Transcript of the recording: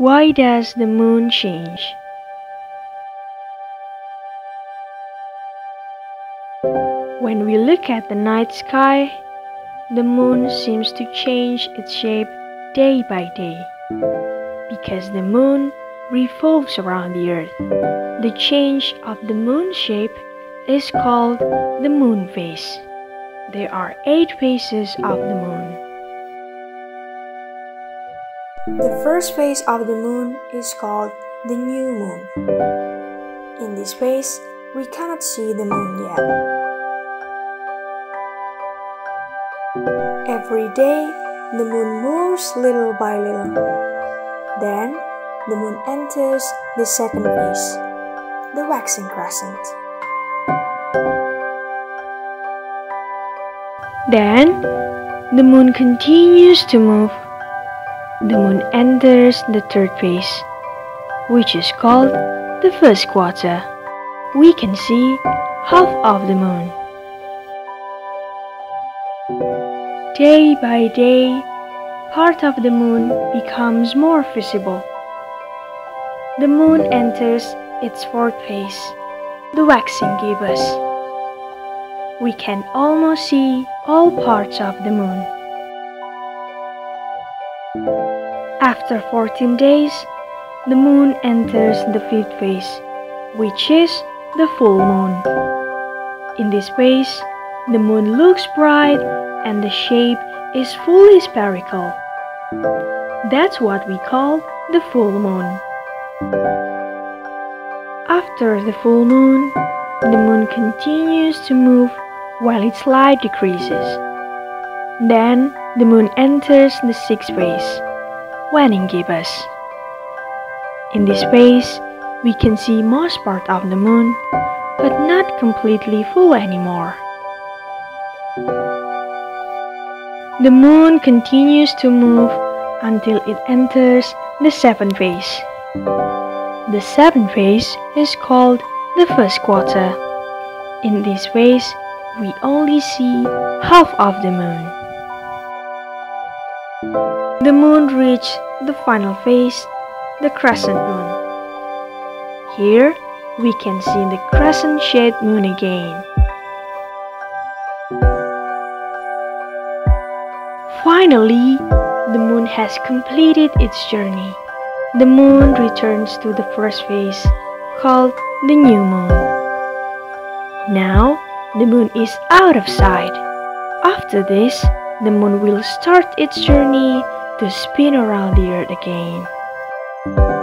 Why does the moon change? When we look at the night sky, the moon seems to change its shape day by day because the moon revolves around the earth. The change of the moon shape is called the moon phase. There are eight phases of the moon. The first phase of the moon is called the new moon. In this phase, we cannot see the moon yet. Every day, the moon moves little by little. Then, the moon enters the second phase, the waxing crescent. Then, the moon continues to move. The moon enters the third phase, which is called the first quarter. We can see half of the moon. Day by day, part of the moon becomes more visible. The moon enters its fourth phase, the waxing gibbous. We can almost see all parts of the moon. After 14 days, the moon enters the fifth phase, which is the full moon. In this phase, the moon looks bright and the shape is fully spherical. That's what we call the full moon. After the full moon, the moon continues to move while its light decreases. Then the moon enters the sixth phase, waning gibbous. In this phase, we can see most part of the moon, but not completely full anymore. The moon continues to move until it enters the seventh phase. The seventh phase is called the first quarter. In this phase, we only see half of the moon. The moon reached the final phase, the crescent moon. Here, we can see the crescent-shaped moon again. Finally, the moon has completed its journey. The moon returns to the first phase, called the new moon. Now, the moon is out of sight. After this, the moon will start its journey to spin around the earth again.